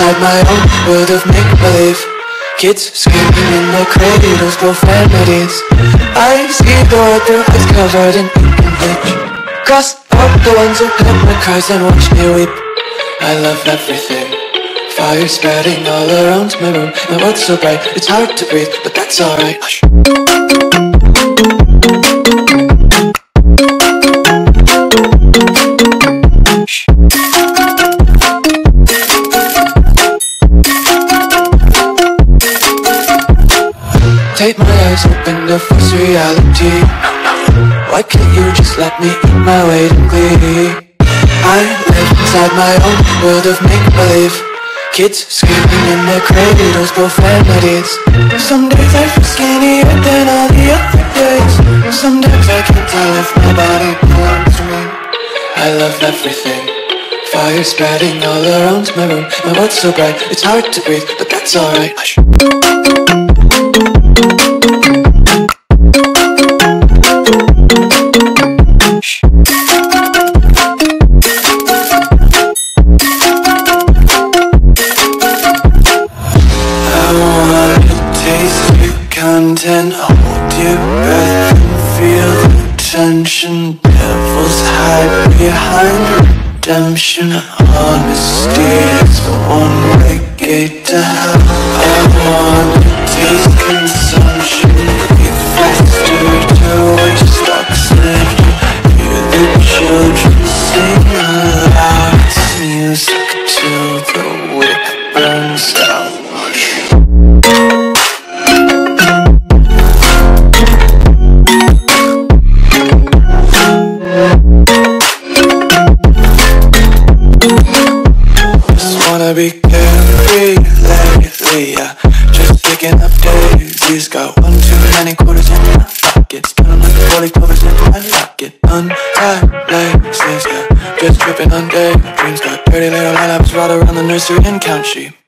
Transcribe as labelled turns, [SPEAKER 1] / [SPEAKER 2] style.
[SPEAKER 1] inside my own world of make-believe. Kids screaming in their cradles, profanities. I see the world through eyes covered in ink and bleach. Cross out the ones who heard my cries and watch me weep. I love everything. Fire spreading all around my room. My world's so bright, it's hard to breathe But that's alright, Take my eyes open to force reality. Why can't you just let me eat my weight in glee? I live inside my own world of make-believe. Kids screaming in their cradles, profanities. Some days I feel skinnier than all the other days. Sometimes I can't tell if my body belongs to me. I love everything. Fire spreading all around my room. My world's so bright, it's hard to breathe But that's alright content Hold your breath and feel the tension. Devils hide behind redemption. Honesty is the one-way gate to hell. I wanna taste consumption. Breathe faster to waste oxygen Hear the children sing aloud. It's music till the wick burns out wanna be carefree lately, yeah. Just picking up daisies Got one too many quarters in my pockets. Turn like four leaf clovers in my locket Untied laces, yeah. Just tripping on daydreams Got dirty little lineups right around the nursery and count sheep